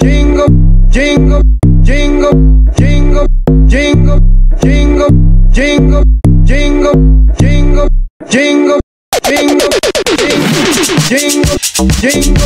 jingle, jingle, jingle, jingle, jingle, jingle, jingle, jingle, jingle, jingle, jingle, jingle, jingle, jingle,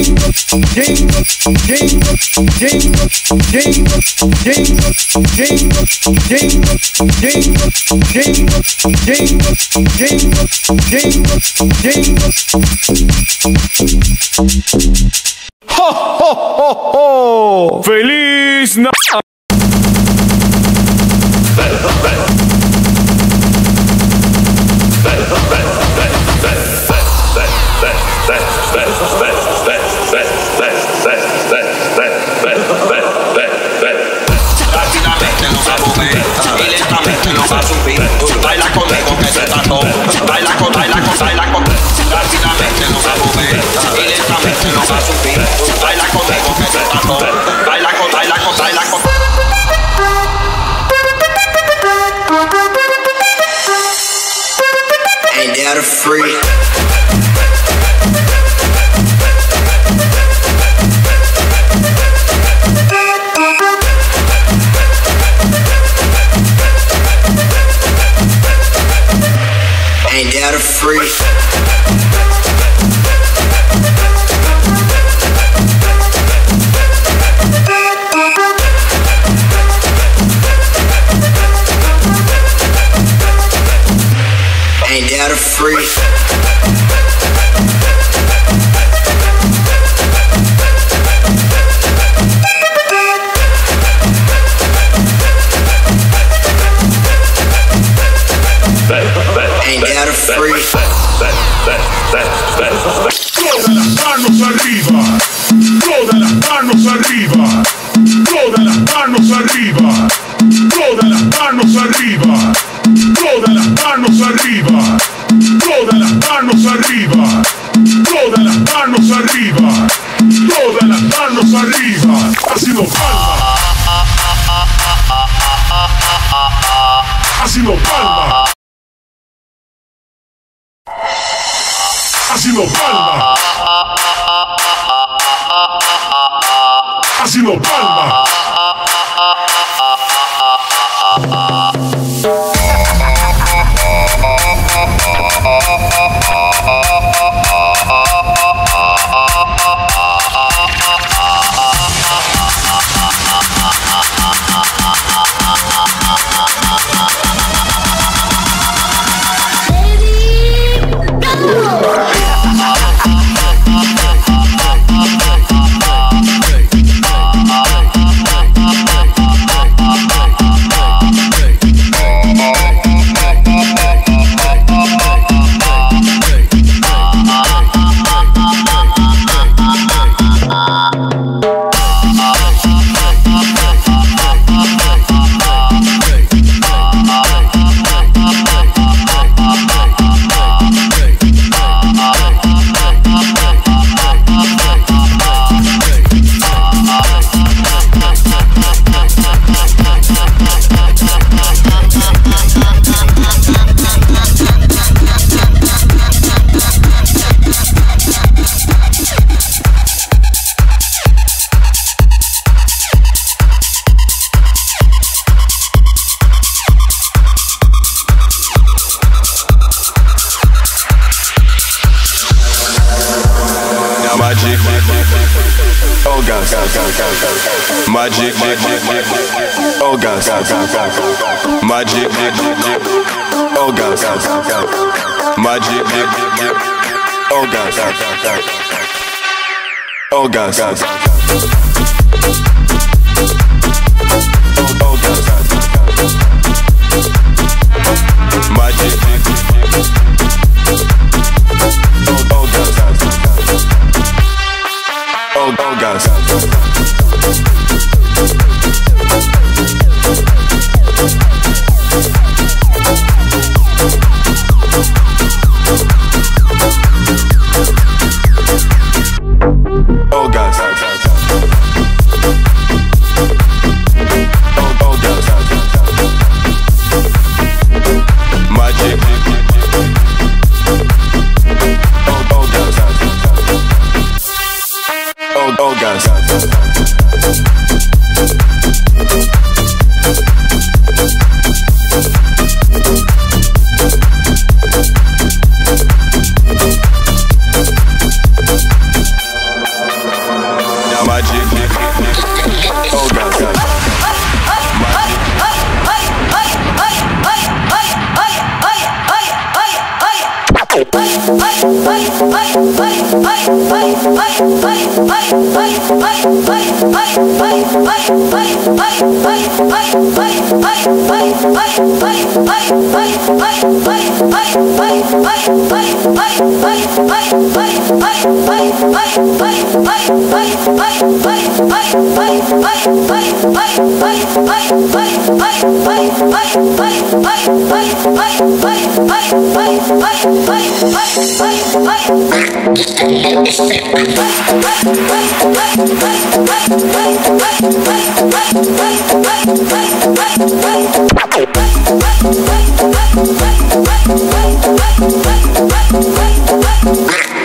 ¡Ho, ho, ho, ho! ¡Feliz Navidad! out of free. ain't out of free. free. Manos arriba. magic, orgasm, magic, oh, orgasm, magic, oh, orgasm, orgasm, orgasm, magic, oh, orgasm. goddess. Bye. Bye. Bye.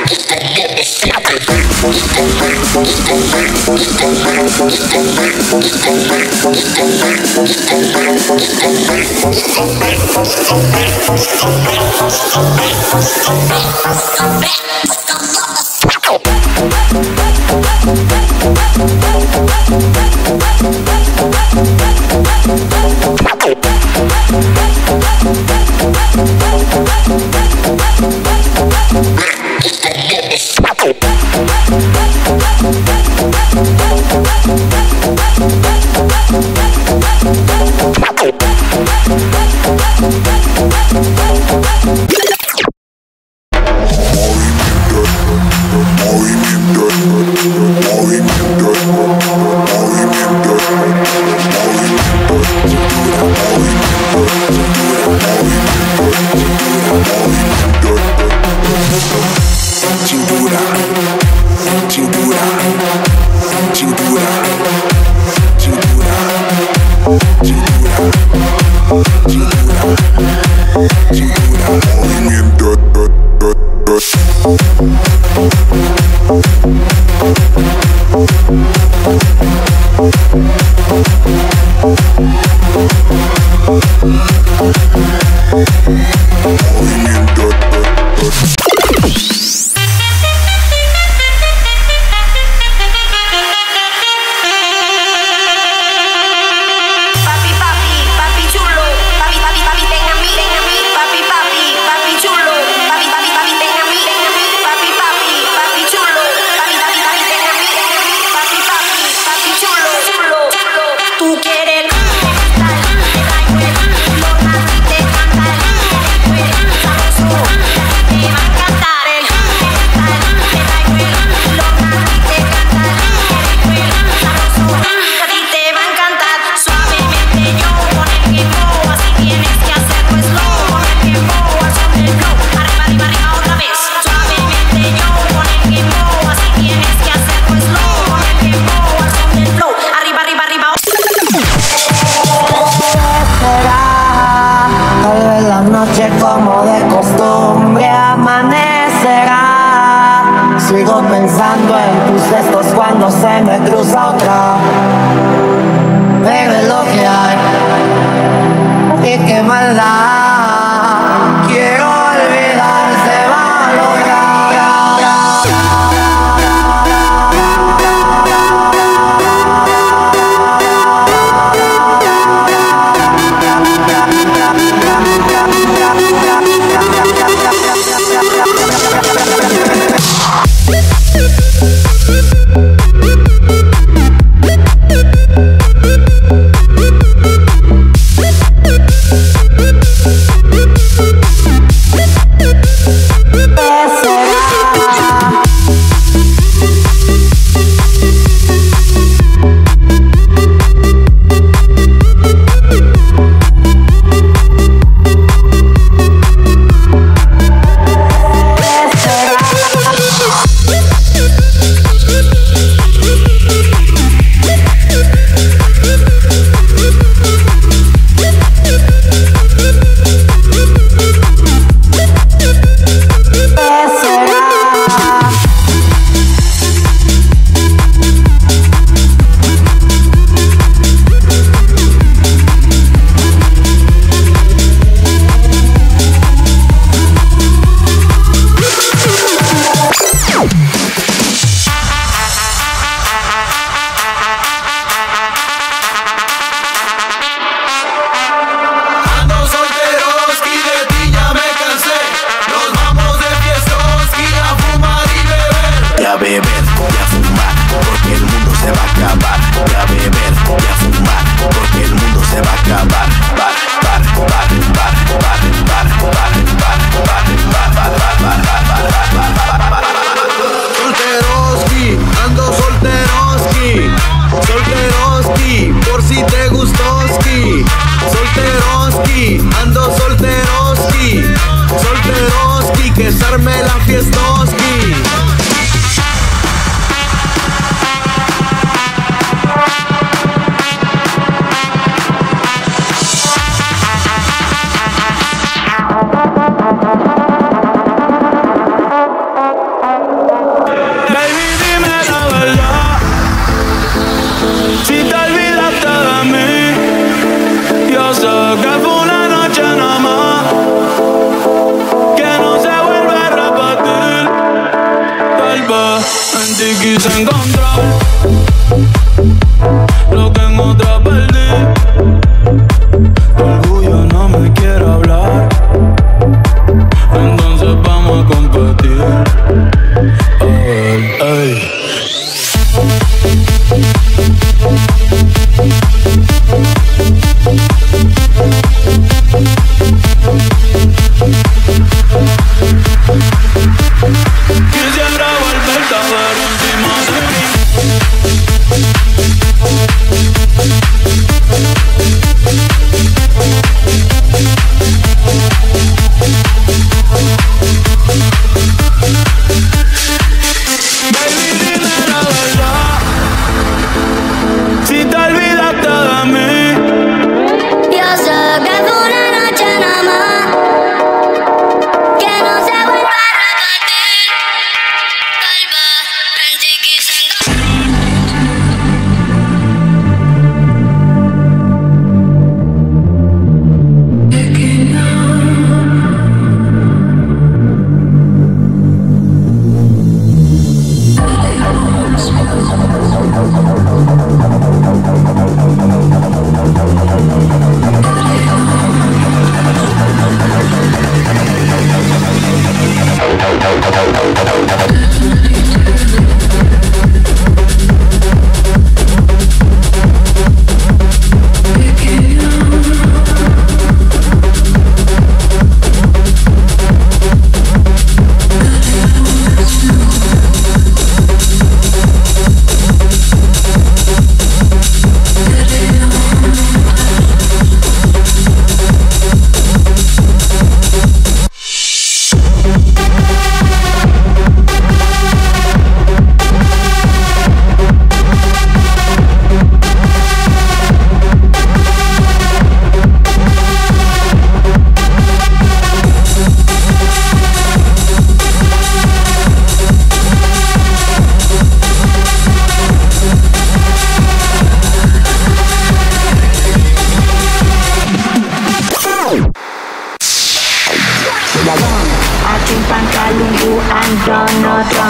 Cintura,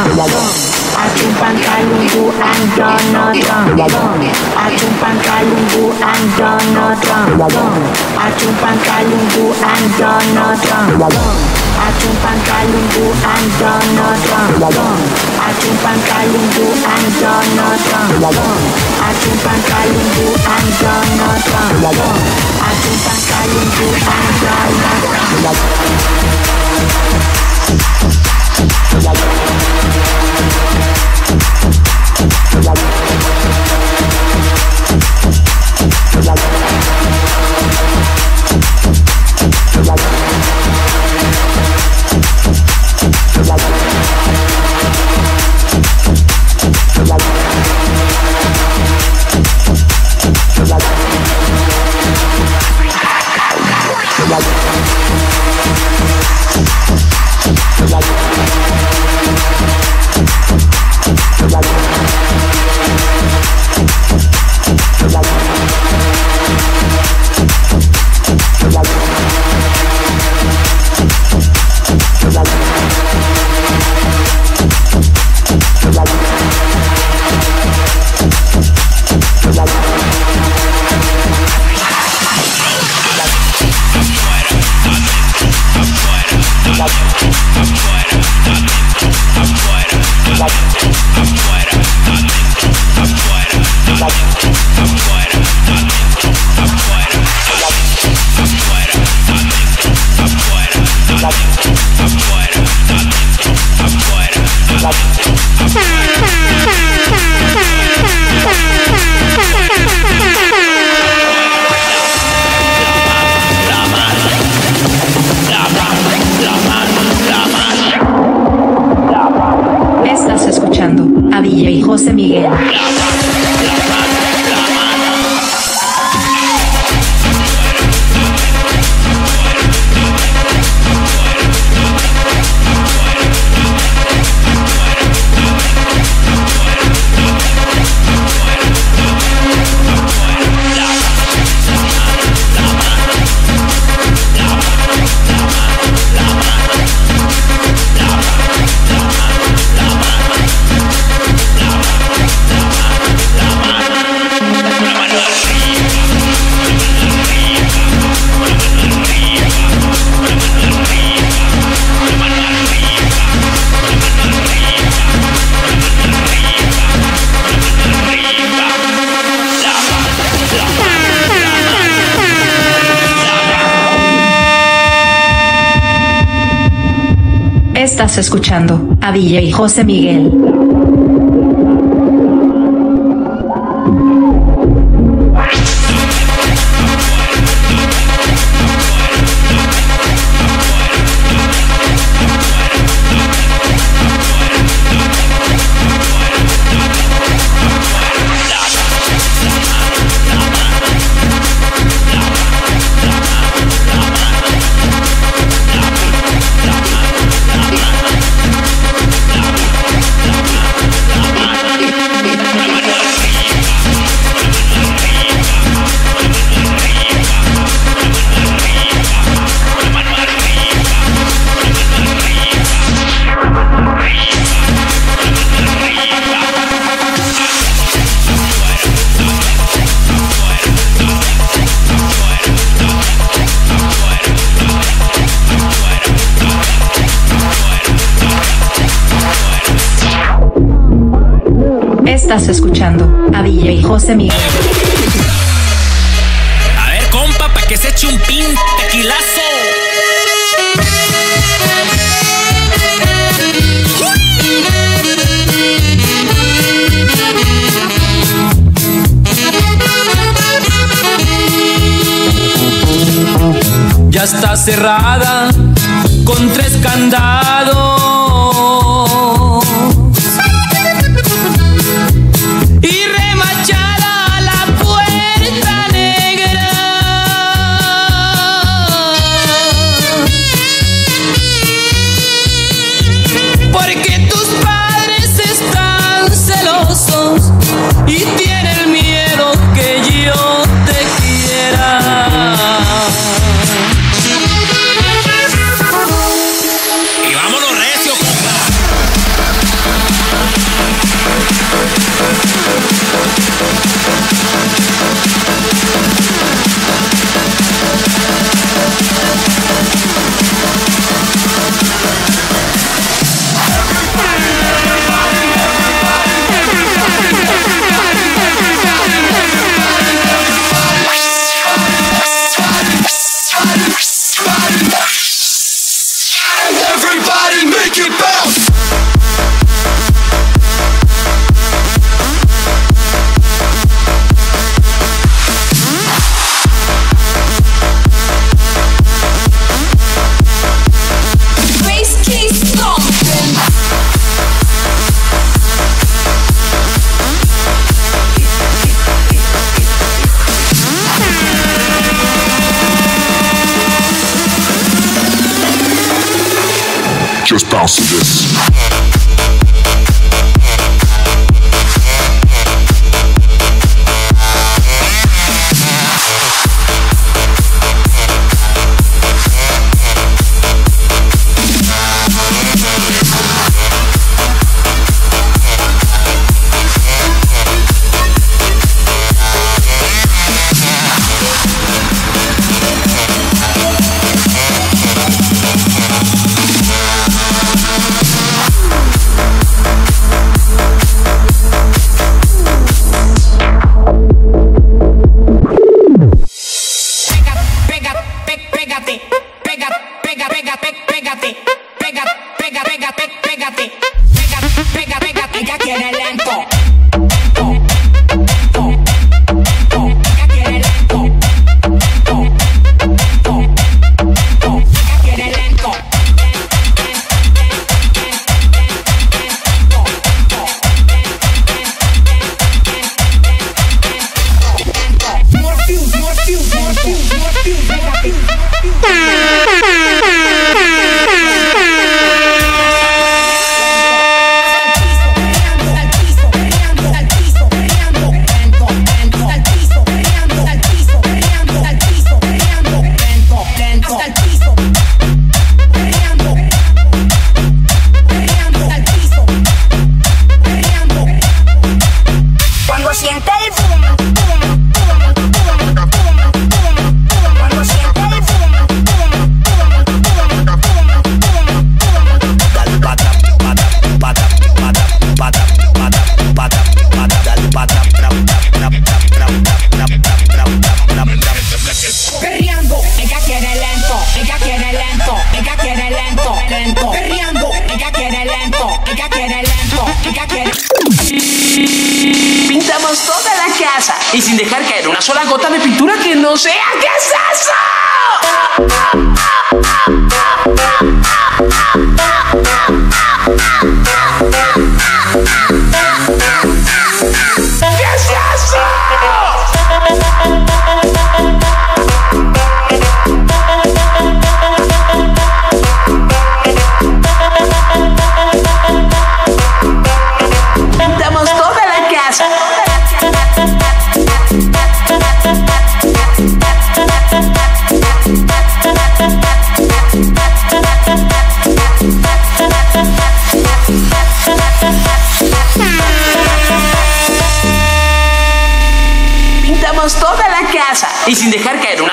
Aku pantalungku and Jonathan Aku pantalungku and Jonathan Aku pantalungku and Jonathan Aku pantalungku and Jonathan Aku pantalungku and Jonathan Aku pantalungku and Jonathan Aku pantalungku and Jonathan Aku pantalungku and Jonathan Bye. Escuchando a DJ José Miguel. Estás escuchando a DJ José Miguel. A ver, compa, pa' que se eche un pin tequilazo. Ya está cerrada con tres candados. Y sin dejar caer una sola gota de pintura que no sea. ¿Qué es eso?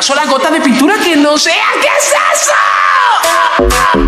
Sola gota de pintura que no sea. ¿Qué es eso?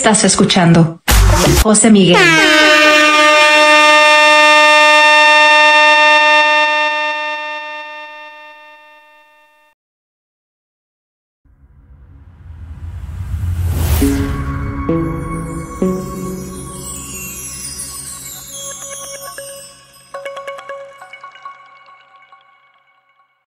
Estás escuchando José Miguel.